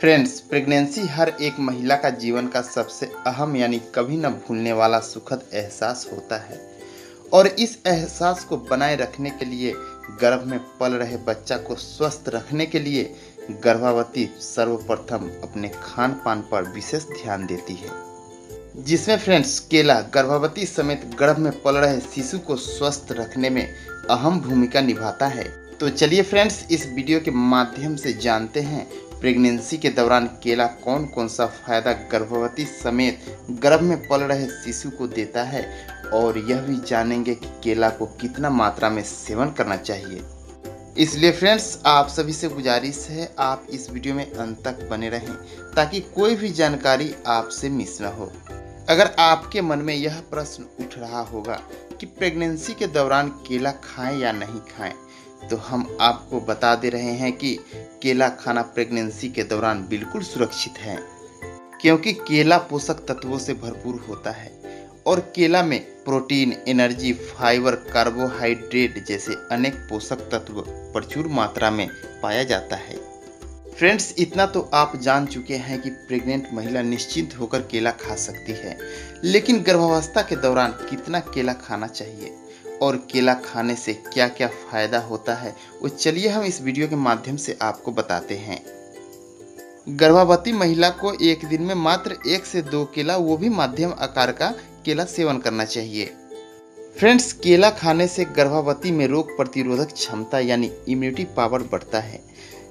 Friends pregnancy हर एक महिला का जीवन का सबसे अहम यानी कभी न भूलने वाला सुखद एहसास होता है। और इस एहसास को बनाए रखने के लिए, गर्भ में पल रहे बच्चा को स्वस्थ रखने के लिए, गर्भवती सर्वप्रथम अपने खान पान पर विशेष ध्यान देती है। जिसमें फ्रेंड्स केला गर्भवती समेत गर्भ में पल रहे शिशु को स्वस्थ रखने में अहम भूमिका निभाता है। तो चलिए फ्रेंड्स इस वीडियो के माध्यम से जानते हैं प्रेगनेंसी के दौरान केला कौन कौन सा फ़ायदा गर्भवती समेत गर्भ में पल रहे शिशु को देता है? और यह भी जानेंगे कि केला को कितना मात्रा में सेवन करना चाहिए। इसलिए फ्रेंड्स, आप सभी से गुजारिश है, आप इस वीडियो में अंत तक बने रहें, ताकि कोई भी जानकारी आपसे मिस न हो। अगर आपके मन में यह प्रश्न उठ रहा होगा कि प्रेगनेंसी के दौरान केला खाएँ या नहीं खाएँ तो हम आपको बता दे रहे हैं कि केला खाना प्रेगनेंसी के दौरान बिल्कुल सुरक्षित है, क्योंकि केला पोषक तत्वों से भरपूर होता है और केला में प्रोटीन, एनर्जी, फाइबर, कार्बोहाइड्रेट जैसे अनेक पोषक तत्व प्रचुर मात्रा में पाया जाता है। फ्रेंड्स, इतना तो आप जान चुके हैं कि प्रेग्नेंट महिला निश्चिंत होकर केला खा सकती है, लेकिन गर्भावस्था के दौरान कितना केला खाना चाहिए? और केला खाने से क्या क्या फ़ायदा होता है, वो चलिए हम इस वीडियो के माध्यम से आपको बताते हैं। गर्भवती महिला को एक दिन में मात्र एक से दो केला, वो भी मध्यम आकार का केला सेवन करना चाहिए। फ्रेंड्स, केला खाने से गर्भवती में रोग प्रतिरोधक क्षमता यानी इम्यूनिटी पावर बढ़ता है।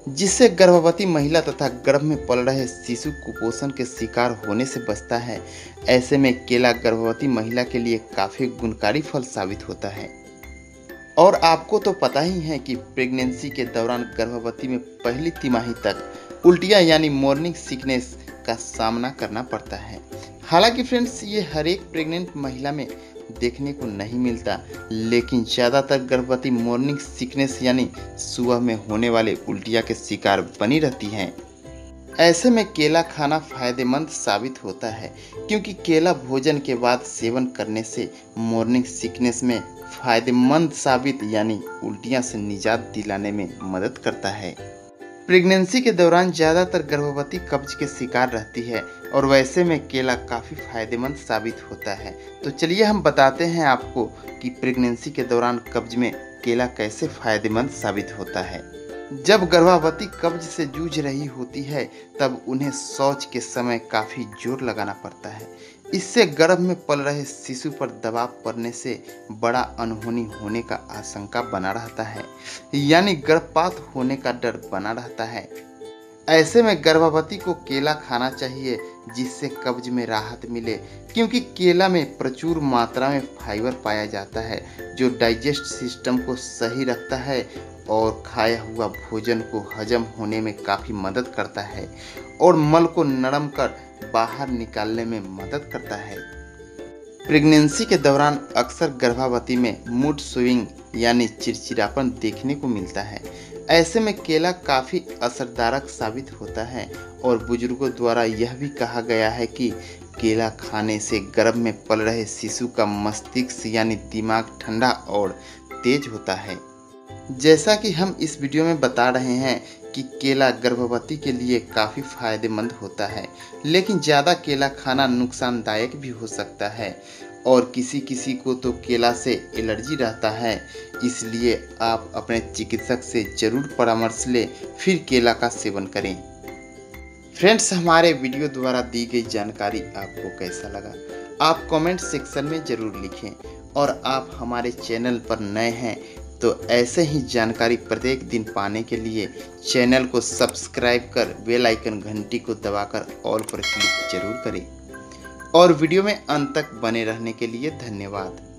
जिससे गर्भवती महिला तथा गर्भ में पल रहे शिशु कुपोषण के शिकार होने से बचता है। ऐसे में केला गर्भवती महिला के लिए काफ़ी गुणकारी फल साबित होता है। और आपको तो पता ही है कि प्रेगनेंसी के दौरान गर्भवती में पहली तिमाही तक उल्टियाँ यानी मॉर्निंग सिकनेस का सामना करना पड़ता है। हालाँकि फ्रेंड्स, ये हर एक प्रेग्नेंट महिला में देखने को नहीं मिलता। लेकिन ज़्यादातर गर्भवती मॉर्निंग सिकनेस यानी सुबह में होने वाले उल्टिया के शिकार बनी रहती हैं। ऐसे में केला खाना फ़ायदेमंद साबित होता है, क्योंकि केला भोजन के बाद सेवन करने से मॉर्निंग सिकनेस में फ़ायदेमंद साबित यानी उल्टियाँ से निजात दिलाने में मदद करता है। प्रेगनेंसी के दौरान ज़्यादातर गर्भवती कब्ज के शिकार रहती है और वैसे में केला काफ़ी फ़ायदेमंद साबित होता है। तो चलिए हम बताते हैं आपको कि प्रेगनेंसी के दौरान कब्ज में केला कैसे फ़ायदेमंद साबित होता है। जब गर्भवती कब्ज से जूझ रही होती है, तब उन्हें शौच के समय काफ़ी ज़ोर लगाना पड़ता है। इससे गर्भ में पल रहे शिशु पर दबाव पड़ने से बड़ा अनहोनी होने का आशंका बना रहता है। यानी गर्भपात होने का डर बना रहता है। ऐसे में गर्भवती को केला खाना चाहिए, जिससे कब्ज में राहत मिले, क्योंकि केला में प्रचुर मात्रा में फाइबर पाया जाता है, जो डाइजेस्ट सिस्टम को सही रखता है और खाया हुआ भोजन को हजम होने में काफ़ी मदद करता है और मल को नरम कर बाहर निकालने में मदद करता है। प्रेगनेंसी के दौरान अक्सर गर्भवती में मूड स्विंग यानी चिड़चिड़ापन देखने को मिलता है ऐसे में केला काफ़ी असरदारक साबित होता है और बुज़ुर्गों द्वारा यह भी कहा गया है कि केला खाने से गर्भ में पल रहे शिशु का मस्तिष्क यानी दिमाग ठंडा और तेज होता है। जैसा कि हम इस वीडियो में बता रहे हैं कि केला गर्भवती के लिए काफ़ी फ़ायदेमंद होता है, लेकिन ज़्यादा केला खाना नुकसानदायक भी हो सकता है। और किसी किसी को तो केला से एलर्जी रहता है, इसलिए आप अपने चिकित्सक से ज़रूर परामर्श लें, फिर केला का सेवन करें। फ्रेंड्स, हमारे वीडियो द्वारा दी गई जानकारी आपको कैसा लगा? आप कमेंट सेक्शन में ज़रूर लिखें। और आप हमारे चैनल पर नए हैं तो ऐसे ही जानकारी प्रत्येक दिन पाने के लिए चैनल को सब्सक्राइब कर बेल आइकन घंटी को दबाकर ऑल पर क्लिक ज़रूर करें। और वीडियो में अंत तक बने रहने के लिए धन्यवाद।